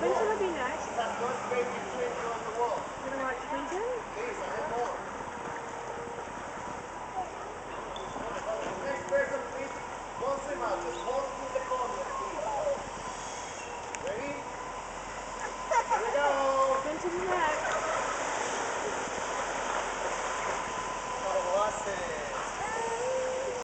Wouldn't it be next? That good baby on the wall. You don't like Sweden? Please, I have more. Next person, please.